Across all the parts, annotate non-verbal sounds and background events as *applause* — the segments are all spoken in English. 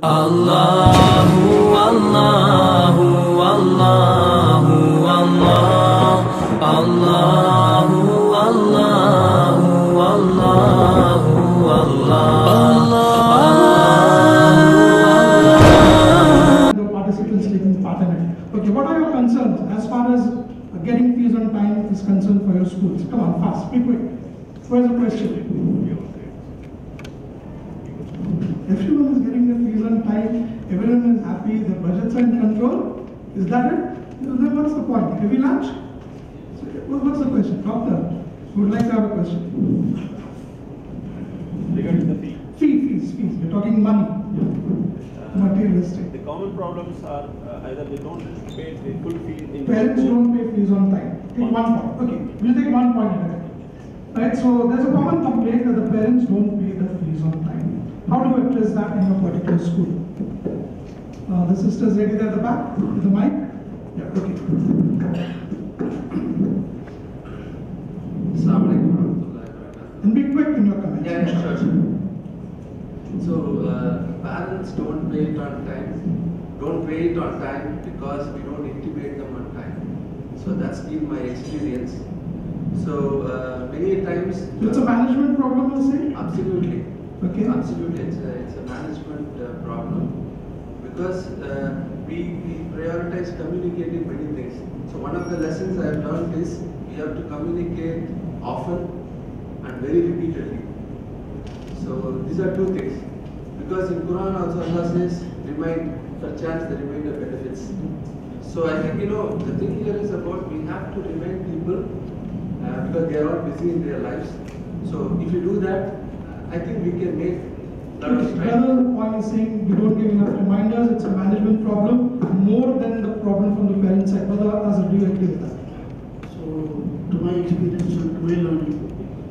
Allahu Allahu Allahu Allah Allah. Control. Is that it? Then what's the point? Heavy lunch? So, What's the question? Doctor, who would like to have a question? regarding the fee. Fee, fees, fees. We're talking money, Uh, materialistic. The common problems are uh, either they don't pay the full fee in. Parents don't pay fees on time. Take one point. Okay, we'll take one point at a time. Right, so there's a common complaint that the parents don't pay the fees on time. How do you address that in your particular school? Uh, the sisters ready there at the back with the mic? Yeah, okay. Assalamu alaikum warahmatullahi wabarakatuh. And be quick in your comments. Yeah, yeah, sure, sure. So, uh, parents don't pay it on time. Don't pay it on time because we don't intimate them on time. So that's been my experience. So uh, many times. It's a management problem, you say? Absolutely. Okay. Absolutely, it's a, it's a management uh, problem because uh, we, we prioritize communicating many things. So one of the lessons I have learned is we have to communicate often and very repeatedly. So these are two things. Because in Quran also Allah says, remind, perchance the remainder benefits. So I think, you know, the thing here is about we have to remind people uh, because they are all busy in their lives. So if you do that, I think we can make a lot of Okay, strides. Brother, the point is saying we don't give enough reminders, it's a management problem more than the problem from the parent side. Brother, Azhar, do you agree with that? So, to my experience and to my learning,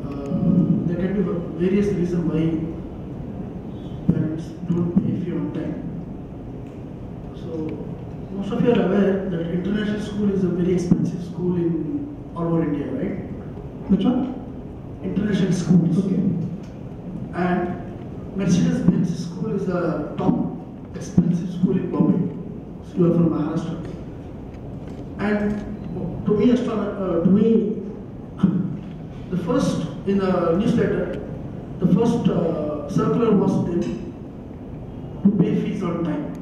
uh, there can be various reasons why parents don't pay fee on time. So, most of you are aware that international school is a very expensive school in all over India, right? Which one? International schools. Okay. And Mercedes-Benz school is a top expensive school in Bombay. So you are from Maharashtra. And to me, uh, to me, *laughs* the first in the newsletter, the first uh, circular was there to pay fees on time.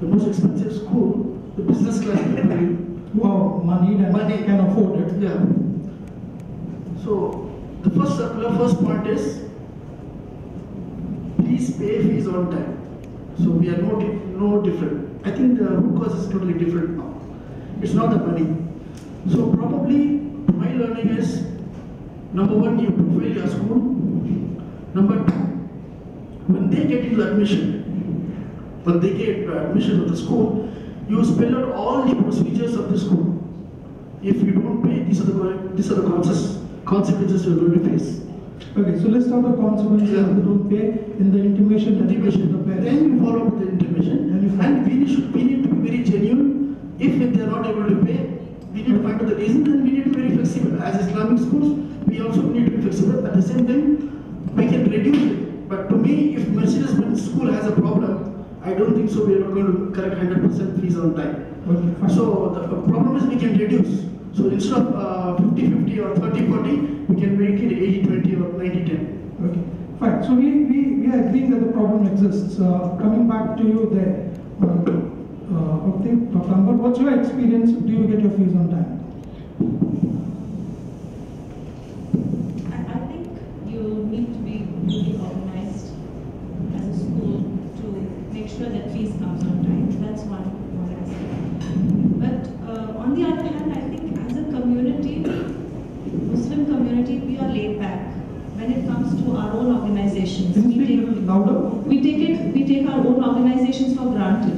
The most expensive school, the business class people *laughs* Who have money and Money. can afford it. yeah. So the first circular first point is please pay fees on time. So we are no no different. I think the root cause is totally different now. It's not the money. So probably my learning is number one you profile your school. Number two, when they get into admission, when they get admission of the school, you spell out all the procedures of the school. If you don't pay, these are the these are the consequences consequences you're going to face. Okay, so let's talk about consequences Yeah. if they don't pay in the intimation that you to the parents. Then we follow up with the intimation, you and we should we need to be very genuine. If they are not able to pay, we need to find out the reason, and we need to be very flexible. As Islamic schools, we also need to be flexible. At the same time, we can reduce it. But to me, if Mercedes-Benz school has a problem, I don't think so. We are not going to correct 100% fees on time. Okay. So the problem is we can reduce. So instead of uh, 50-50 or 30-40, we can make it 80-20 or 90-10. Okay, fine. So we, we, we are agreeing that the problem exists. Uh, coming back to you there, uh, uh, okay, Dr. Ambar, what's your experience? Do you get your fees on time? I, I think you need to be really organized as a school to make sure that fees comes on time. That's one, one aspect. But uh, on the other hand, I think as a community, Muslim community, we are laid back when it comes to our own organizations. We take- we take it, we take our own organizations for granted.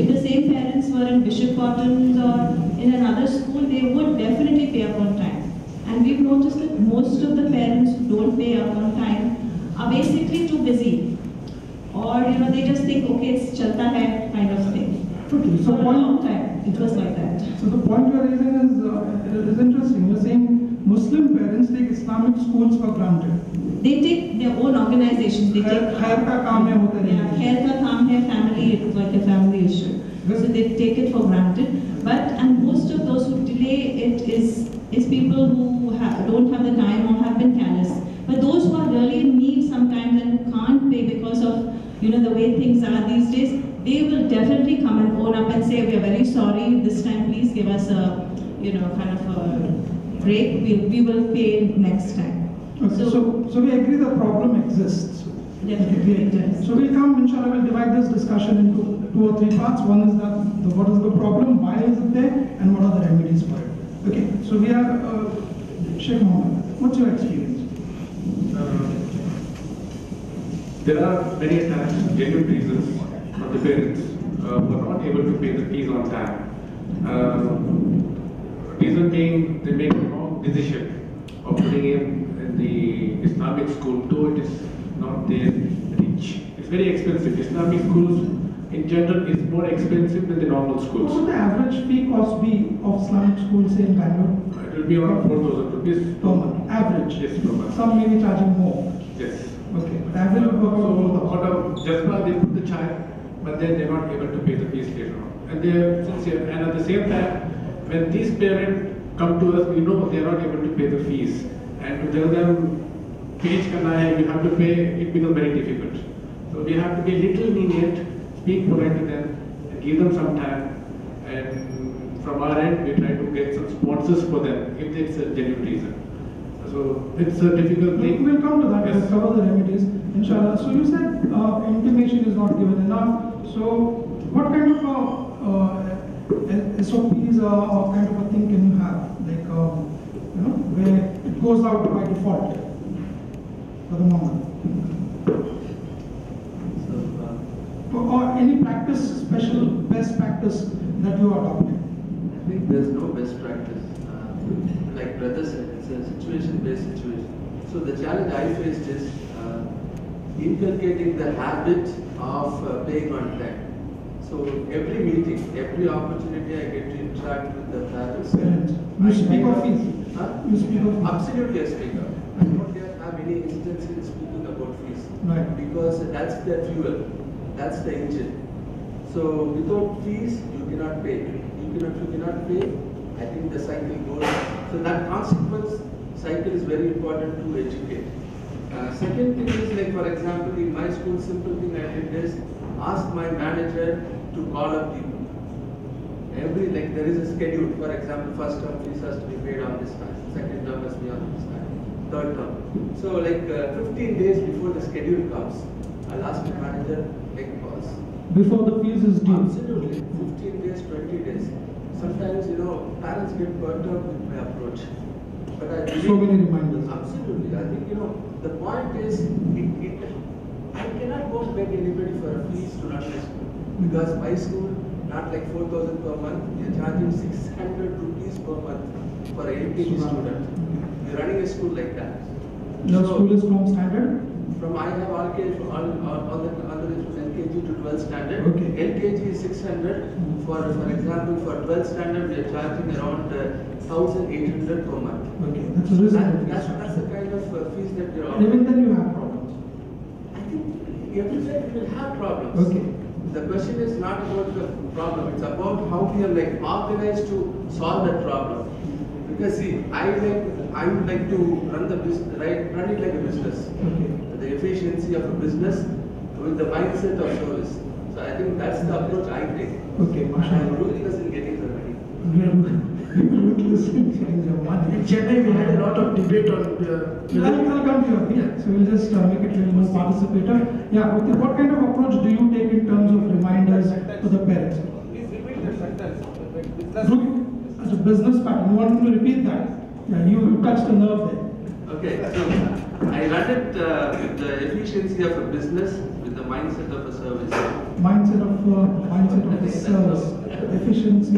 If the same parents were in Bishop Cotton's or in another school, they would definitely pay up on time. And we've noticed that most of the parents who don't pay up on time are basically too busy. Or, you know, they just think, okay, it's chalta hai kind of thing. Okay, For a long time, it was like that. so the point you are raising is, uh, is interesting. You're saying Muslim parents take Islamic schools for granted. They take their own organization. They take khair ka kaam hai hota nahi. Ka kaam hai family. It's like a family issue. So they take it for granted. But and most of those who delay it is is people who don't have the time or have been careless. But those who are really in need sometimes and can't pay because of you know the way things are these days, they will definitely come and own up and say we are very sorry. This time, please give us a you know kind of a break. We we will pay next time. Okay, so, so we agree the problem exists. Definitely Okay, it does. So we'll come, inshallah, we'll divide this discussion into two or three parts. One is that, the, what is the problem, why is it there, and what are the remedies for it. Okay, so we are, uh, Sheikh Mohammed, what's your experience? There are many times genuine reasons from the parents uh, who are not able to pay the fees on time. Uh, reason being they make a wrong decision of putting him in the Islamic school, though it is not their reach. It's very expensive. Islamic schools in general is more expensive than the normal What schools. would the average fee cost be of Islamic schools say in Bangalore It will be around 4,000 rupees per month? Average? Yes, per month. Some may be charging more. Yes. Okay, but average would work So, out of Jaspa, they put the child, but then they're not able to pay the fees later on. And they're sincere. And at the same time, when these parents come to us, we know they're not able to pay the fees. And to tell them, page karna hai, you have to pay, it becomes very difficult. So we have to be little lenient, speak polite to them, give them some time. And from our end, we try to get some sponsors for them, if it's a genuine reason. So it's a difficult thing. We'll come to that, we'll cover the remedies, inshallah. So you said uh, intimation is not given enough. So what kind of uh, uh, SOPs uh, or kind of a thing can you have? Like, um, you know, where it goes out by default for the moment? So, uh, Or or any practice, special best practice that you are adopting? I think there's no best practice. Uh, like brother said, it's a situation-based situation. So the challenge I faced is uh, inculcating the habit of uh, paying on time. So every meeting, every opportunity I get to interact with the parents. Parents. You speak of fees? Huh? You speak of? Absolutely I speak of. I don't have any instance in speaking about fees. Right. Because that's the fuel, that's the engine. So without fees, you cannot pay. You cannot, you cannot pay, I think the cycle goes. So that consequence cycle is very important to educate. Uh, second thing is like, for example, in my school, simple thing I did is ask my manager to call up people. Every, like, there is a schedule, for example, first term fees has to be paid on this time, second term has to be on this time, third term. So like, uh, fifteen days before the schedule comes, I'll ask my manager, make calls. Before the fees is due? Absolutely, fifteen days, twenty days. Sometimes, you know, parents get burnt out with my approach. But I believe. So many reminders. Absolutely, I think, you know, the point is, it, it, I cannot go and beg anybody for a fees to run school. Because my school, not like four thousand per month, we are charging six hundred rupees per month for a LKG student. We're running a school like that. Your So- school is from standard? from I have from all, all, all the other from LKG to 12 standard. Okay. LKG is 600. For for example, for 12 standard, we are charging around uh, 1,800 per month. Okay, that's a That, reasonable that's, that's the kind of uh, fees that we are And even then you have problems. I think everywhere we will have problems. Okay. The question is not about the problem, it's about how we are like organized to solve that problem. Because see, I like, I would like to run the business, right, run it like a business Okay. the efficiency of a business with the mindset of service. So I think that's the approach I take. Okay, I'm ruthless in getting the money. *laughs* We are in getting the money. In Chennai, we had a lot of debate on uh, I'll, I'll come to your feet. So we'll just uh, make it a little more participator. Yeah, okay. What kind of approach do you take in terms of reminders to the parents? Please repeat that sentence. Business. As a business pattern, you want to repeat that? Yeah, you you touched a nerve there. Okay, so I run it uh, with the efficiency of a business with the mindset of a service. Mindset of, uh, mindset of the service, efficiency,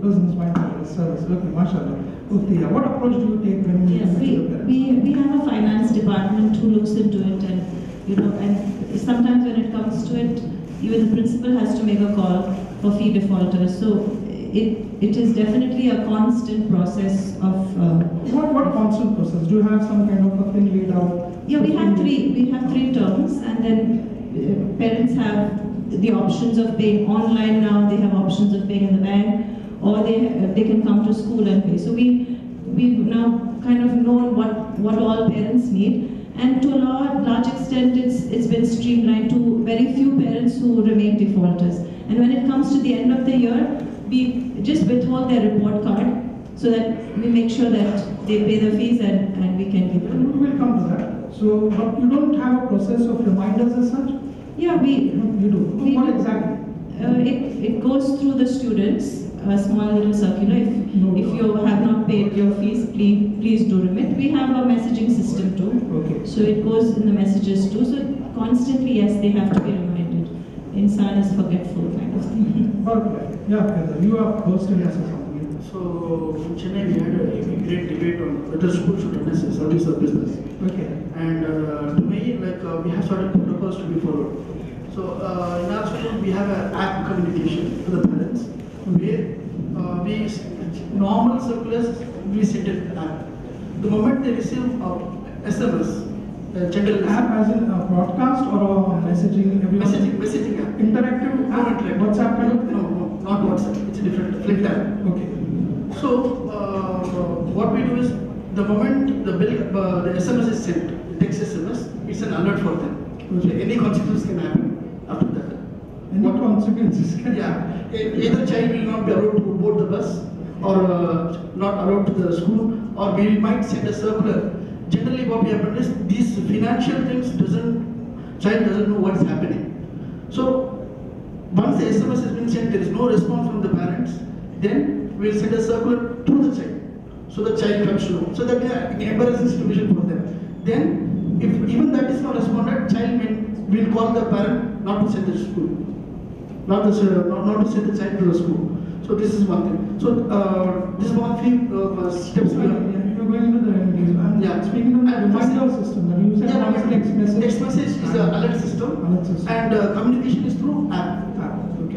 business mindset of the service. Okay, mashallah. Okay. What approach do you take when you Yes, meet we, we, we have a finance department who looks into it and, you know, and sometimes when it comes to it, even the principal has to make a call for fee defaulters. So it, it is definitely a constant process of, uh, What, what constant process? Do you have some kind of a thing laid out? yeah, we have three, we have three terms. and then uh, parents have the options of paying online now, they have options of paying in the bank, or they, they can come to school and pay. So we, we've now kind of known what, what all parents need. And to a large, large extent, it's, it's been streamlined to very few parents who remain defaulters. And when it comes to the end of the year, we just withhold their report card so that we make sure that they pay the fees and, and we can give them. We will come to that. So, but you don't have a process of reminders as such? Yeah, we, You do. We What do. exactly? uh, it, it goes through the students, a small little circular. If, No. if you have not paid your fees, please, please do remit. We have a messaging system too. Okay. So it goes in the messages too. So constantly, yes, they have to be reminded. Insan is forgetful kind of thing. *laughs* Okay. Yeah, you are close to this or something. So in Chennai, we had a great debate on whether school should as a service or business. Okay. And uh, to me, like uh, we have certain protocols to be followed. So uh, in our school, we have an app communication to the parents, where uh, we normal circulars we send it app. The moment they receive uh, SMS, uh, general App as in a broadcast or a messaging, everyone? messaging messaging app. Interactive No, app, interactive. WhatsApp No, no, not WhatsApp. It's a different Flip app. Okay. So, uh, what we do is, the moment the bill, uh, the SMS is sent, the text SMS, it's an alert for them. Okay. Any consequence can happen after that. Any What- consequences? Yeah, E- either child will not be allowed to board the bus, or uh, not allowed to the school, or we might send a circular. Generally, what we happens is these financial things doesn't, child doesn't know what's happening. So, once the SMS has been sent, there is no response from the parents, then we'll send a circular to the child. So the child comes to know. So that an embarrassing situation for them. Then, if even that is not responded, child will, will call the parent not to send the school. Not, the, not, not to send the child to the school. So this is one thing. So uh, this is one few uh, steps we Yeah, have. You're going into the remedies. I'm Yeah. speaking of the And reminder system, that you said Yeah, once text message. Text message is the alert system, Alert system. and uh, communication is through app.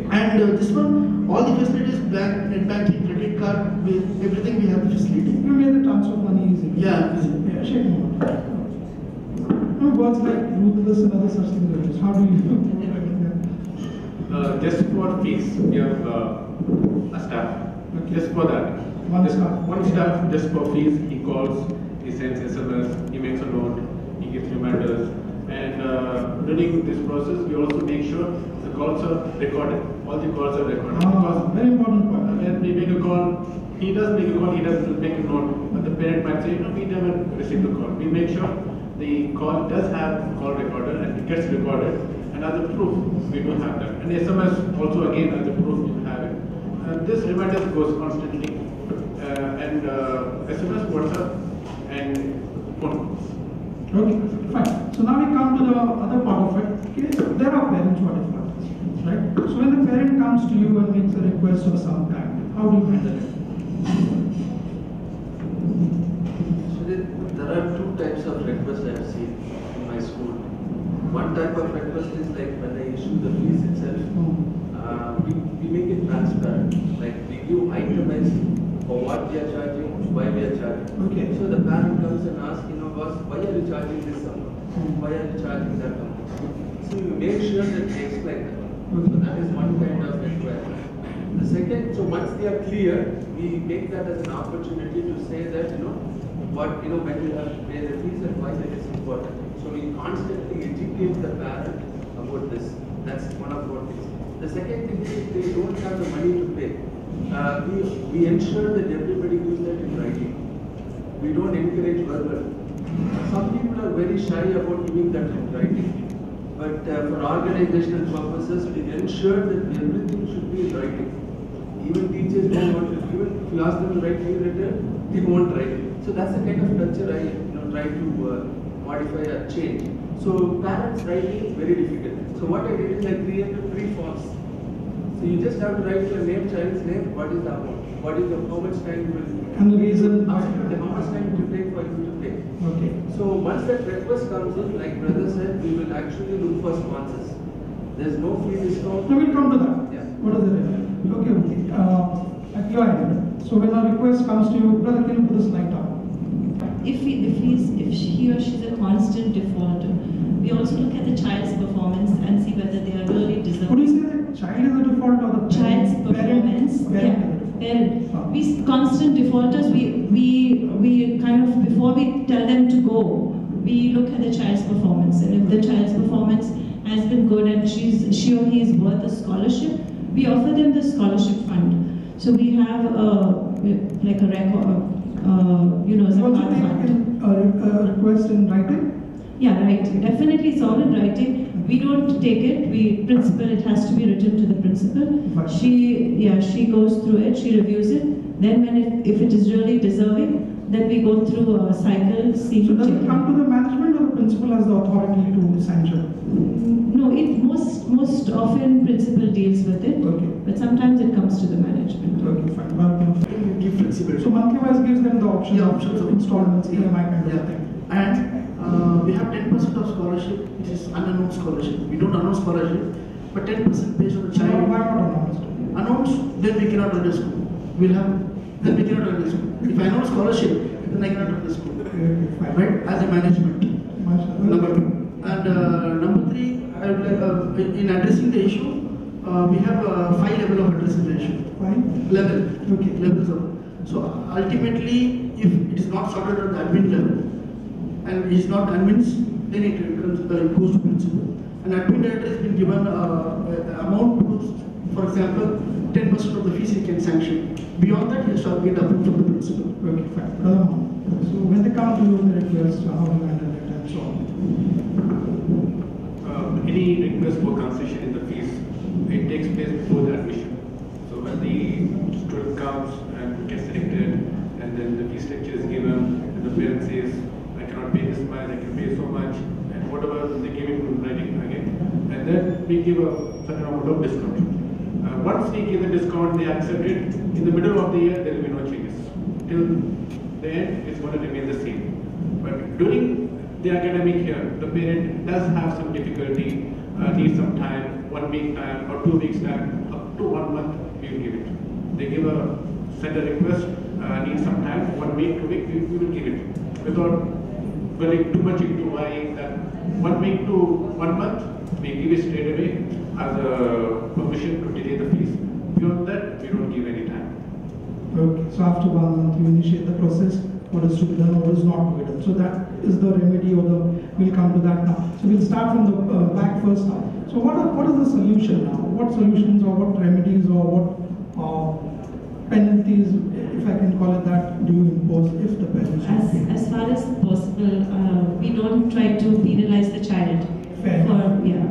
Okay. And uh, this one, all the facilities, bank, net banking, credit card, we, everything we have the facility. You made the transfer of money easy. Yeah, easy. Yeah, shake more. No, words like ruthless and other such things. How do you? Uh, just for fees, we have uh, a staff. Okay. Just for that. One Just staff. One staff, just for fees. He calls, he sends SMS, he makes a note, he gives reminders. And uh, during this process, we also make sure the calls are recorded. All the calls are recorded. Ah, Because very important point. when we make a call, he does make a call, he does make a note, but the parent might say, no, we never received the call. We make sure the call does have call recorder and it gets recorded. And as a proof, we do have that. And SMS also again as a proof we have it. And this reminder goes constantly. Uh, and uh, SMS, WhatsApp, and phone calls. Okay, fine. So now we come to the other part of it. Okay, there are parents who are defaulters, right? So when the parent comes to you and makes a request of some kind, how do you handle it? So there are two types of requests I have seen in my school. One type of request is like when I issue the fees itself, uh, we, we make it transparent. Like we give itemized for what we are charging, why we are charging. Okay. So the parent comes and asks, you know, boss, why are you charging this amount? Why are you charging that amount? So we make sure that they explain that. So that is one kind of request. The second, so once they are clear, we make that as an opportunity to say that, you know, what, you know, when you have pay the fees and why that is important. So we constantly educate the parent about this. That's one of our things. The second thing is they don't have the money to pay, uh, we, we ensure that everybody gives that in writing. We don't encourage verbal. Some people are very shy about giving that in writing. But uh, for organizational purposes, we ensure that everything should be in writing. Even teachers don't want to, even if you ask them to write leave letter, they won't write it. So that's the kind of culture I you know, try to uh, modify or change. So parents writing is very difficult. So what I did is I created three forms. So you just have to write your name, child's name, what is the amount, what is the, how much time you will. And the reason. Absolutely, how much time it will take for you to pay. Okay. So once that request comes in, like brother said, we will actually look for sponsors. There's no free discount. Now we'll come to that. Yeah. What is the remedy? Okay, okay. Uh, at your end. So when a request comes to you, brother, can you put this light on? If he, if he's, if he or she's a constant defaulter, We also look at the child's performance and see whether they are really Could you deserving. say that child is the default or the Child's parent? performance, Parent, yeah, parent is the default. parent. Ah. We constant defaulters. We we we kind of before we tell them to go, we look at the child's performance, and if the child's performance has been good and she's she or he is worth a scholarship, we offer them the scholarship fund. So we have a like a record, uh, you know, also zakat take fund. uh, a request in writing? Yeah, right. Definitely, it's all in writing. We don't take it. We principal. It has to be written to the principal. Right. She, yeah, she goes through it. She reviews it. Then, when it, if it is really deserving, then we go through a cycle, see. So does it come to the management or the principal has the authority to sanction? Mm, no, it most most often principal deals with it, Okay. but sometimes it comes to the management. Okay, fine. Well, you know, give flexibility. So monthly wise gives them the option Yeah, options of installments, Yeah. EMI kind of thing. And uh, we have 10% of scholarship, which is unannounced scholarship. We don't announce scholarship, but 10% based on the child. why not announced? Announce, then we cannot run the school. We'll have, then we cannot run the school. If I announce scholarship, then I cannot run the school. Okay, okay, fine. Right? As a management. Number two. And uh, number three, I would like, uh, in in addressing the issue, uh, we have uh, five level of addressing the issue. Fine. Level. Okay. Levels of. So ultimately, if it is not sorted at the admin level, and he is not convinced, then it comes, uh, it goes to principal. And admin director has been given uh, a- amount to, for example, 10% of the fees he can sanction. Beyond that, he has to get approved from the principal. Okay, fine. Brother Mohammed. So when they come to you with the request, how do you handle it and so on? Uh, any request for concession in the fees, it takes place before the admission. So when the student comes and gets selected, and then the fee structure is given, and the parent says, I cannot pay this much, I can pay so much, and whatever they give it in writing again, and then we give a certain amount of discount. Uh, once we give the discount, they accept it. In the middle of the year, there will be no changes. Till the end, it's going to remain the same. But during the academic year, the parent does have some difficulty, uh, needs some time, one week time or two weeks time, up to one month, we will give it. They give a, send a request, uh, need some time, one week, two week, we, we will give it. Without going too much into why that one week to one month, we give it straight away as a permission to delay the fees. Beyond that, we don't give any time. Okay, so after one month, you initiate the process, what is to be done, what is not to be done. So that is the remedy or the, we'll come to that now. So we'll start from the uh, back first now. So what are, what is the solution now? What solutions or what remedies or what uh, penalties, if I can call it that, do you impose if the parents As, pay? as far as possible, uh, we don't try to penalize the child Fair for yeah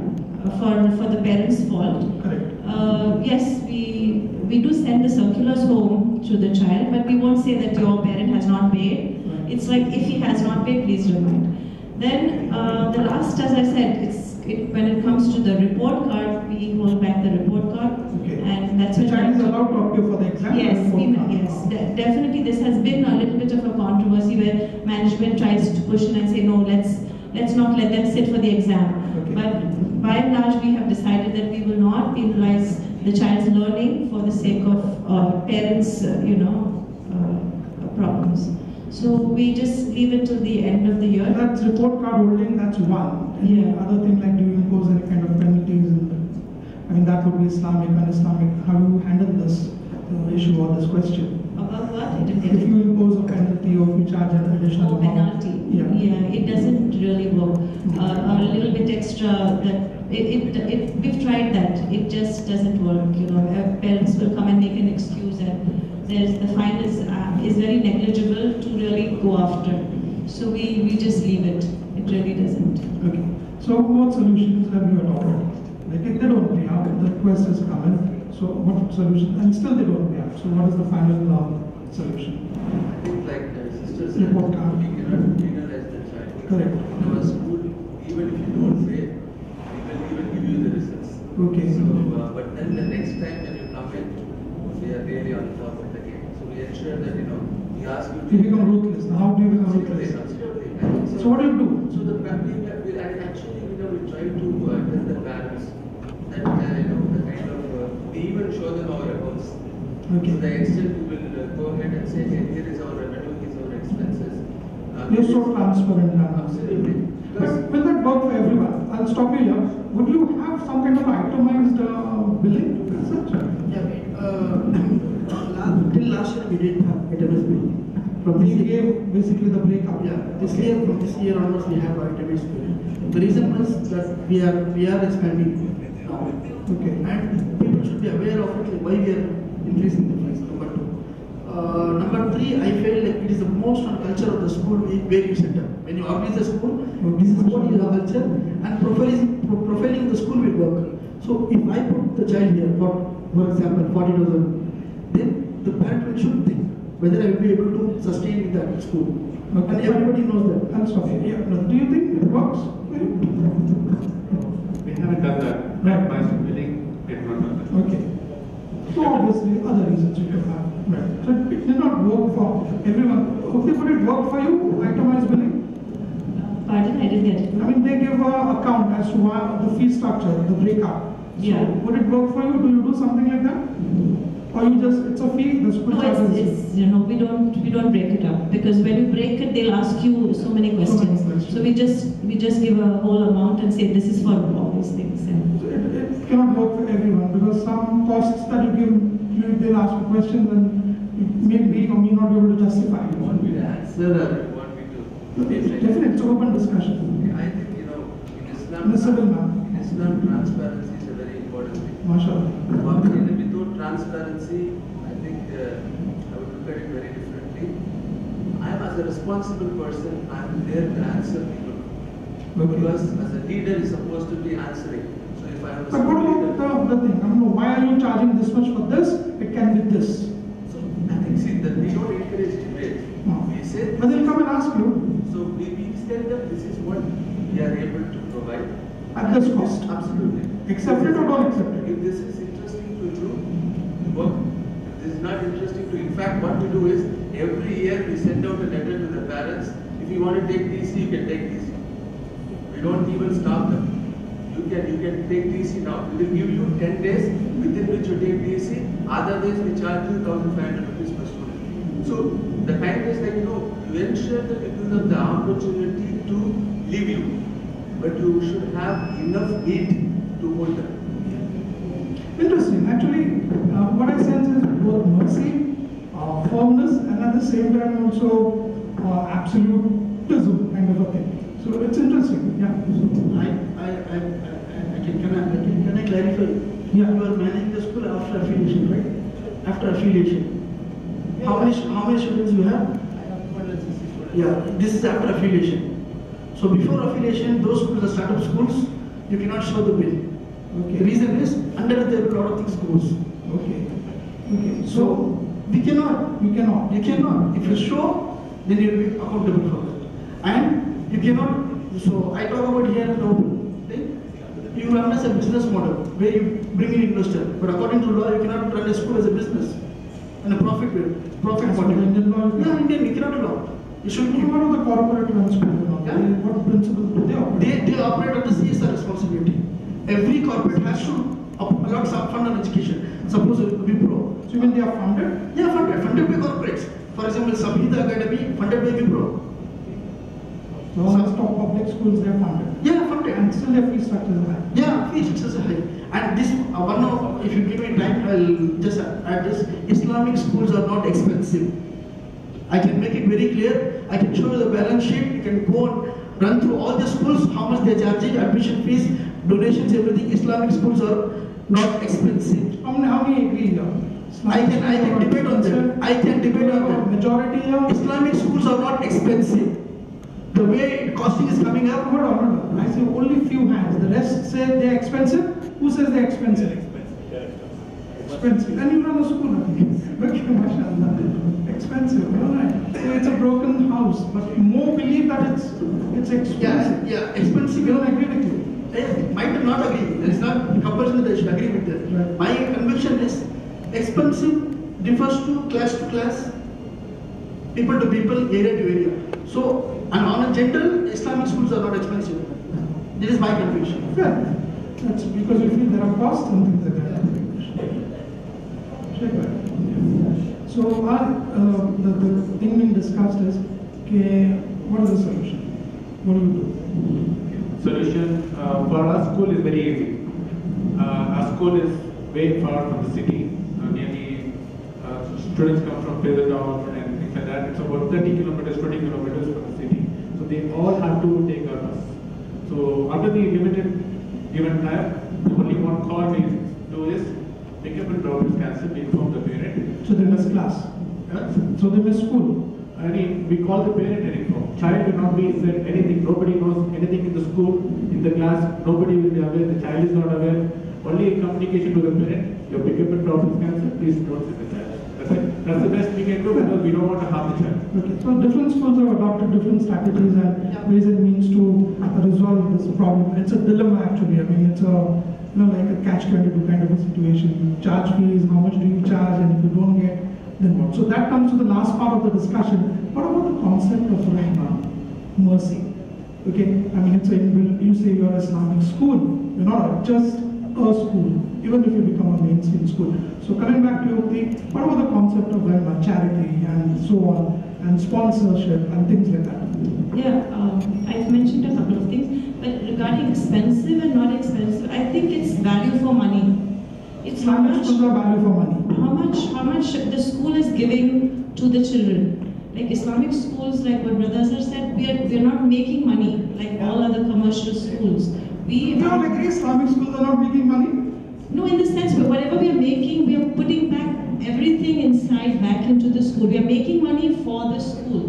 for for the parents' fault. Correct. Uh, yes, we we do send the circulars home to the child, but we won't say that your parent has not paid. Right. It's like if he has not paid, please remind. Then uh, the last, as I said, it's it, when it comes to the report card, we hold back the report card, Okay. and that's The when child is allowed to appear for the exam? Yes, and we, report card. yes, de- definitely. This has been a little bit of a controversy where management tries to push in and say, no, let's let's not let them sit for the exam. Okay. But by and large, we have decided that we will not penalize the child's learning for the sake of uh, parents, uh, you know, uh, problems. So we just leave it till the end of the year. That's report card holding, that's one. Any Yeah. other thing like do you impose any kind of penalties? And, I mean, that would be Islamic and Islamic. How do you handle this uh, issue or this question? About what? I didn't get If it. you impose a penalty or if you charge an additional Oh, amount? penalty. Yeah. yeah, it doesn't really work. Uh, a little bit extra that it, it, it we've tried that. It just doesn't work. You know, Uh, parents will come and make an excuse, and there's the fine is uh, is very negligible go after. So we we just leave it. It really doesn't. Okay. So what solutions have you adopted? Like if they don't pay out, the request has come in, so what solution, and still they don't pay out, so what is the final uh, solution? I think like the sister said, Report card. we cannot penalize the child. Correct. In our school, even if you don't pay, we will even give you the results. Okay. So, uh, but then the next time when you come in, we are really on top of the game. So we ensure that, you know, we ask you to. You become ruthless. Now how do you become absolutely. And So what do you do? So the family, we, we actually, you know, we try to tell the parents that, uh, you know, the kind of, uh, we even show them our accounts. Okay. To the extent we will uh, go ahead and say, hey, here is our revenue, these are our expenses. Uh, You're so transparent now. Absolutely. But will that work for everyone? I'll stop you here. Would you have some kind of itemized uh, billing as such? Yeah, we, uh, la- till last year we didn't have itemized bill. From this We year, gave basically the breakup. yeah, this okay. year, from this year onwards, we have itemized bill. The reason was that we are, we are expanding now. Okay. And people should be aware of it, like why we are increasing the fees, number two. Uh, number three, I feel like it is the most on culture of the school where you set up. When you organize a school, okay. this is what is the culture and profiling, pro- profiling the school will work. So if I put the child here, for, for example, forty thousand, then the parent will should think whether I will be able to sustain with that school. And everybody knows that. I'll stop you. Yeah. no, Do you think it works? We haven't done that. Right. By billing, we have not done that. Okay. So obviously, other reasons you could have. Right. So it did not work for everyone. Okay, would it work for you, itemized billing? Pardon, I didn't get it. I mean, they give a account as to why the fee structure, the breakup. So Yeah. Would it work for you? Do you do something like that? Or you just, it's a fee, the school No, charges it's, you? it's, you know, we don't, we don't break it up, because when you break it, they'll ask you so many questions. questions. So we just, we just give a whole amount and say, this is for all these things, and So It, it cannot work for everyone because some costs that you give, you, they'll ask you questions and you may be or may not be able to justify. You want me to answer or you want? Definitely, it's open discussion. I think, you know, in Islam, In a civil manner. in Islam, transparency is a very important thing. MashaAllah. Without transparency, I think uh, I would look at it very differently. I am as a responsible person, I am there to answer people. Okay. Because as a leader is supposed to be answering. So if I am a But what about leader, the, the thing? I don't know, why are you charging this much for this? It can be this. so I think see that we don't encourage debate. No. We say, But they'll come and ask you so we, we tell them this is what we are able to provide. at this cost. Absolutely. Accept it or don't accept it? If this is interesting to you, work. If this is not interesting to, in fact, what we do is every year we send out a letter to the parents. If you want to take DC, you can take DC. We don't even stop them. You can you can take DC now. We will give you 10 days within which you take DC. Otherwise, we charge you 1,500 rupees per student. So the kind is like you know you ensure that you them the opportunity to leave you, but you should have enough meat to hold them. Interesting. Actually, uh, what I sense is both mercy, uh, firmness, and at the same time also uh, absolutism kind of a thing. So it's interesting. Yeah. So, I, I, I, I, I can, can I, can, can I clarify? Yeah. You are managing the school after affiliation, right? After affiliation. How many, how many students you have? I have 260 students. Yeah, this is after affiliation. So before affiliation, those schools are startup schools, you cannot show the bill. Okay. The reason is, under the a lot of things goes. okay. Okay. So, we cannot, you cannot. you cannot. If you show, then you'll be accountable for that. And you cannot, so I talk about here open, thing. You run as a business model where you bring in investor, but according to law, you cannot run a school as a business. And a profit, profit model. Indian law, you Yeah, cannot. Indian, you cannot allow. You should be. What are the corporate run schools and all? Yeah. They- What principles do they operate? They, they operate under CSR responsibility. Every corporate has to allot some fund on education. Suppose it could be pro. So you mean they are funded? Yeah, funded, funded by corporates. For example, Samhita Academy, funded by Wipro. So all the top public schools they are funded. Yeah, funded. And still their fee structure is high. Yeah, fee structures are high. And this, uh, one of, if you give me time, I'll just add this. Islamic schools are not expensive. I can make it very clear. I can show you the balance sheet. You can go and run through all the schools, how much they're charging, admission fees, donations, everything. Islamic schools are not expensive. How many, how many agree here? I can, I can debate on that. I can debate on that. Majority of Islamic schools are not expensive. The way costing is coming up, Hold on, hold on. I see only few hands. The rest say they're expensive. Who says they're expensive? Expensive. And you run a school. *laughs* Okay, mashallah. Expensive. Right. So it's a broken house. But more believe that it's it's expensive. yeah, expensive. We don't agree with you. Eh, might not agree. There is not compulsion that I should agree with that. Right. My conviction is expensive differs to class to class, people to people, area to area. So, and on a general, Islamic schools are not expensive. This is my conviction. Yeah, That's because you feel there are costs and things like that. So our, uh, the, the thing being discussed is, okay, what is the solution? What do you do? question. Uh, for our school is very easy. Uh, our school is way far from the city. Uh, nearly uh, students come from Pedadown and things like that. It's about 30 kilometers, 20 kilometers from the city. So they all have to take a bus. So after the limited given time, the only one call we do is pick up and is cancelled. We inform the parent. So they miss class. Yes. So they miss school. I mean, we call the parent and inform. Child will not be said anything. Nobody knows anything in the school, in the class. Nobody will be aware. The child is not aware. Only a communication to the parent. Your pick up and drop is cancelled. Please don't sit the child. That's it. That's the best we can do because we don't want to harm the child. Okay, so different schools have adopted different strategies and ways and means to resolve this problem. It's a dilemma actually. I mean, it's a you know like catch kind of a situation. Charge fees, how much do you charge, and if you don't get, then what? So that comes to the last part of the discussion. What about the concept of rahma, mercy? Okay, I mean, it's a you say you're Islamic school. You're not just a school, even if you become a mainstream school. So coming back to Yukti, what about the concept of rahma, charity, and so on, and sponsorship and things like that? Yeah, um, I've mentioned a couple of but regarding expensive and not expensive, I think it's value for money. It's how much, value for money. how much, how much the school is giving to the children. Like Islamic schools, like what brothers have said, we are we are not making money like all other commercial schools. We Do you all agree Islamic schools are not making money? no, in the sense where whatever we are making, we are putting back everything inside back into the school. We are making money for the school.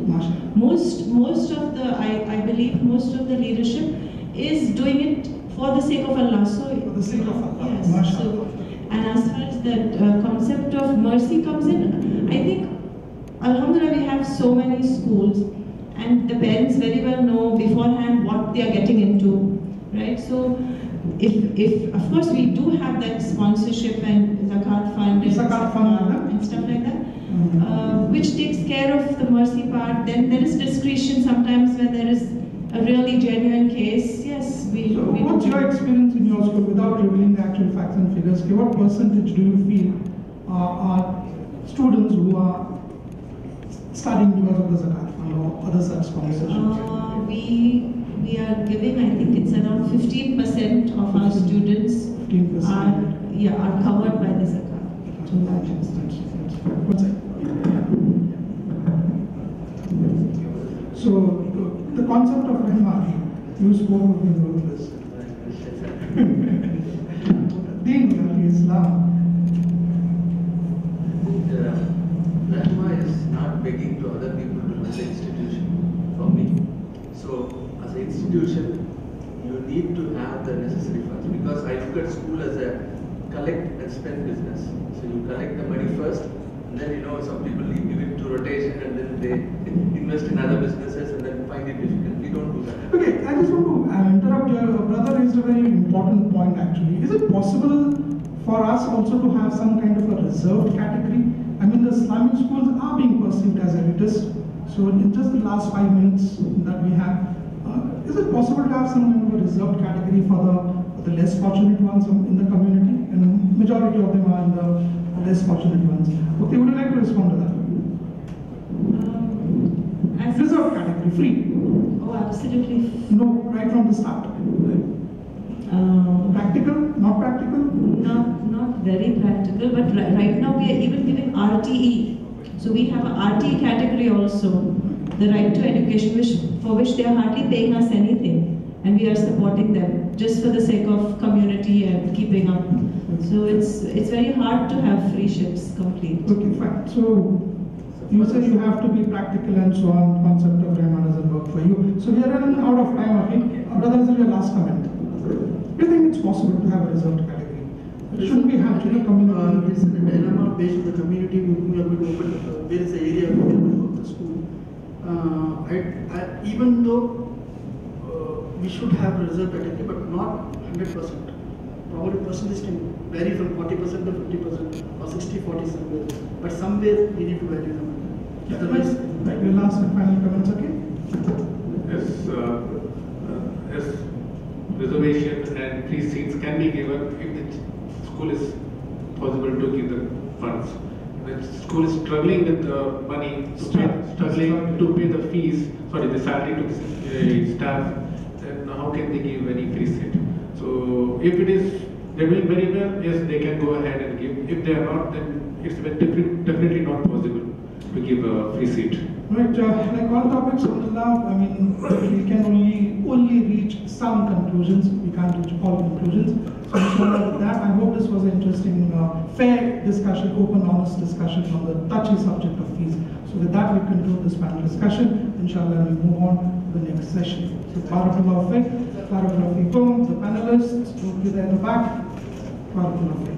Most most of the I, I believe most of the leadership is doing it for the sake of Allah. So For the sake of Allah. Yes. So, and as far as that uh, concept of mercy comes in, I think Alhamdulillah we have so many schools and the parents very well know beforehand what they are getting into, right? So if, if of course we do have that sponsorship and zakat fund and, Zakat fund, uh, and stuff like that, Mhm. uh, which takes care of the mercy part. Then there is discretion sometimes when there is a really genuine case. Yes, we. So we what's do. your experience in your school without revealing the actual facts and figures? Okay, what percentage do you feel uh, are students who are studying because of the zakat fund or other such sponsorships? Uh, we we are giving. I think it's around fifteen percent of our students 15%. are yeah are covered by the zakat. What's that? So the- concept of rahma, you spoke the ruthless. Deen, Ali, Islam. Uh, Rahma is not begging to other people to run the institution for me. So, as an institution, you need to have the necessary funds because I look at school as a collect and spend business. So you collect the money first, and then you know some people give it to rotation, and then they invest in other businesses, don't do that. Okay, I just want to interrupt brother raised a very important point actually. Is it possible for us also to have some kind of a reserved category? I mean, the Islamic schools are being perceived as elitist. So in just the last five minutes that we have, uh, is it possible to have some kind of a reserved category for the, for the less fortunate ones in the community? And majority of them are in the less fortunate ones. Okay, would you like to respond to that? Um, as Category, free. oh, absolutely. No, right from the start. Um, Practical, not practical? Not, not very practical, but right now we are even giving RTE. So we have a RTE category also, the right to education, which, for which they are hardly paying us anything. And we are supporting them just for the sake of community and keeping up. So it's, it's very hard to have free ships complete. Okay, fine. So you say you have to be practical and so on, concept of Rahman doesn't work for you. So we are running out of time, I think. Brother, this is your last comment. Do you think it's possible to have a reserved category? shouldn't we have to the Uh. This is a dilemma based on the community, we are going to open, uh, where is the area we the school. Uh, I, I, even though uh, we should have a category, but not hundred percent. Probably percentage can vary from forty percent to fifty percent or 60-40 somewhere, but somewhere we need to vary them. Otherwise, Right, your last and final comments, okay? Yes, uh, uh, yes, reservation and free seats can be given if the school is possible to give the funds. The school is struggling with the money, to pay, Staff. struggling to pay the fees, sorry, the salary to the uh, staff, then how can they give any free seat? So if it is they will very well, yes, they can go ahead and give. If they are not, then it's definitely not possible give a free seat. Right, uh, like all topics, Alhamdulillah, I mean, we can only only reach some conclusions. We can't reach all conclusions. So, with that, I hope this was an interesting, uh, fair discussion, open, honest discussion on the touchy subject of fees. So, with that, we conclude this panel discussion. Inshallah, we move on to the next session. So, Barakallahu Fiqh, Barakallahu Fiqh, the panelists, don't be there in the back. Barakallahu Fiqh.